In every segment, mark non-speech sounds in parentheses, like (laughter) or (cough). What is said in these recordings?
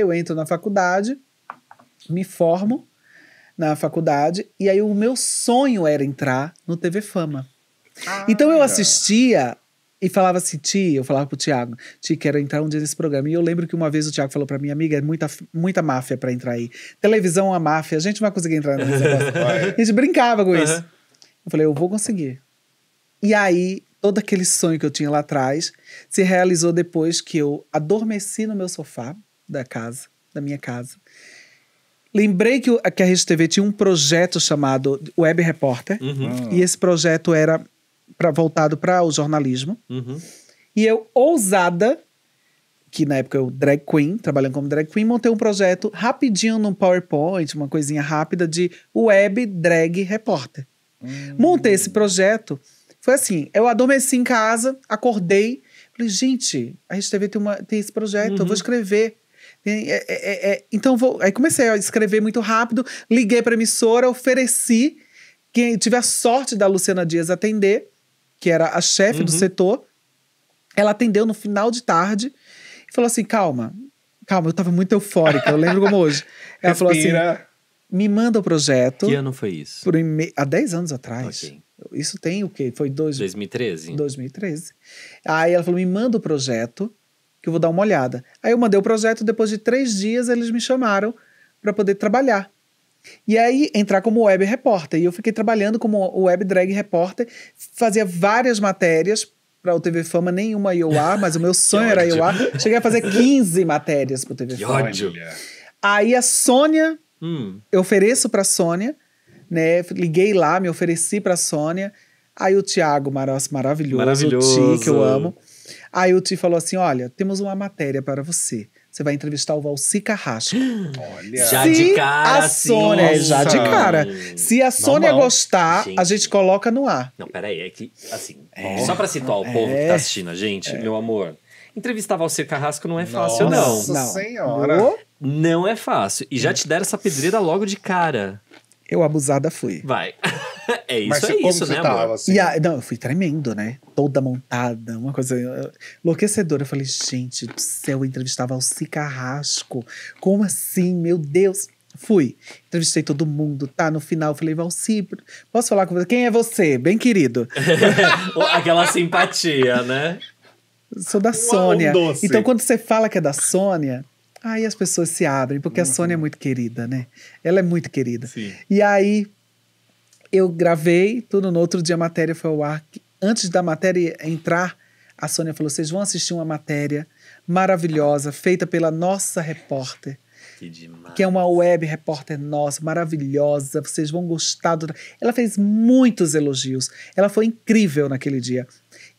Eu entro na faculdade, me formo na faculdade, e aí o meu sonho era entrar no TV Fama. Ah, Então eu assistia e falava assim, Ti, eu falava pro Thiago, Ti, quero entrar um dia nesse programa. E eu lembro que uma vez o Thiago falou pra minha amiga, é muita, muita máfia pra entrar aí. Televisão é uma máfia, a gente não vai conseguir entrar nesse negócio. (laughs) A gente brincava com isso. Aham. Eu falei, eu vou conseguir. E aí, todo aquele sonho que eu tinha lá atrás se realizou depois que eu adormeci no meu sofá da casa, da minha casa. Lembrei que, o- que a Rede TV tinha um projeto chamado Web Repórter. Uhum. E esse projeto era pra, voltado para o jornalismo. Uhum. E eu, ousada, que na época eu drag queen, trabalhando como drag queen, montei um projeto rapidinho no PowerPoint, uma coisinha rápida de web drag repórter. Montei esse projeto. Foi assim, eu adormeci em casa, acordei, falei, gente, a Rede TV tem, uma, tem esse projeto, eu vou escrever. É- é- é- é, então vou. Aí comecei a escrever muito rápido, liguei para emissora, ofereci. Quem tive a sorte da Luciana Dias atender, que era a chefe do Uhum. setor. Ela atendeu no final de tarde e falou assim: calma, calma, eu tava muito eufórica, eu lembro como hoje. (laughs) Ela falou assim: me manda o projeto. Que ano foi isso? Por há 10 anos atrás. Ok. Isso tem o quê? Foi dois, 2013? 2013. Aí ela falou: me manda o projeto, que eu vou dar uma olhada. Aí eu mandei o projeto, depois de três dias eles me chamaram para poder trabalhar. E aí entrar como web repórter. E eu fiquei trabalhando como web drag repórter, fazia várias matérias para o TV Fama, nenhuma ar, (laughs) mas o meu sonho era ar. Cheguei a fazer 15 matérias para o TV Que Fama. ódio. Aí a Sônia Hum. eu ofereço pra Sônia, né? Liguei lá, me ofereci pra Sônia. Aí o Thiago Maros, maravilhoso, Maravilhoso. o Ti, que eu amo. Aí o Ti falou assim: olha, temos uma matéria para você. Você vai entrevistar o Valci Carrasco. Olha. Já Se de cara, a Sônia, é, já de nossa. cara. Se a Sônia Normal. gostar, Gente. a gente coloca no ar. Não, peraí, é que, assim, só pra situar o povo que tá assistindo a gente, meu amor, entrevistar Valcir Carrasco não é fácil, Nossa não. Não. senhora. Ô, Não é fácil. E já te deram essa pedreira logo de cara. Eu abusada fui. Vai. (laughs) é isso, Mas é como isso, você né, tava, amor? assim? E a, não, eu fui tremendo, né? Toda montada, uma coisa enlouquecedora. Eu falei, gente do céu, eu entrevistava Alci Carrasco. Como assim? Meu Deus. Fui. Entrevistei todo mundo, tá? No final, eu falei, Valci, posso falar com você? Quem é você? Bem querido. (laughs) Aquela simpatia, né? Sou da Sônia. doce. Então, quando você fala que é da Sônia, aí as pessoas se abrem, porque a Sônia é muito querida, né? Ela é muito querida. Sim. E aí, eu gravei tudo. No outro dia, a matéria foi ao ar. Antes da matéria entrar, a Sônia falou: vocês vão assistir uma matéria maravilhosa, feita pela nossa repórter, Que demais. que é uma web repórter nossa, maravilhosa. Vocês vão gostar do. Ela fez muitos elogios. Ela foi incrível naquele dia.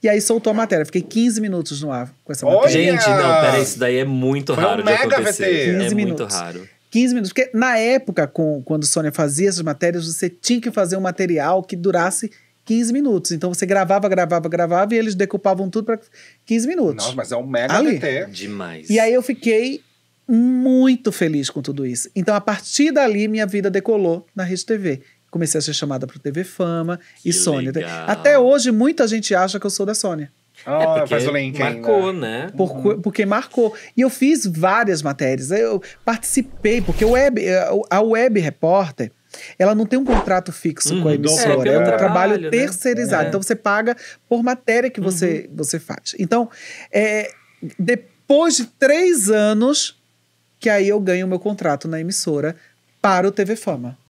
E aí soltou a matéria. Fiquei 15 minutos no ar com essa Olha! matéria. Gente, não, peraí, isso daí é muito Foi um raro de mega acontecer. VT. É 15 muito minutos. raro. 15 minutos. Porque na época, com, quando Sônia fazia essas matérias, você tinha que fazer um material que durasse 15 minutos. Então você gravava, gravava, gravava e eles decupavam tudo para 15 minutos. Nossa, mas é um mega Ali. Demais. E aí eu fiquei muito feliz com tudo isso. Então, a partir dali, minha vida decolou na Rede TV. Comecei a ser chamada para TV Fama e Que Sônia. legal. Até hoje, muita gente acha que eu sou da Sônia. Ah, é porque faz o link marcou, ainda. né? Por- Porque marcou. E eu fiz várias matérias. Eu participei, porque o web, a Web Repórter, ela não tem um contrato fixo Uhum. com a É, emissora. pelo É, um trabalho, trabalho né? terceirizado. É. Então você paga por matéria que você, você faz. Então, é, depois de três anos, que aí eu ganho o meu contrato na emissora para o TV Fama.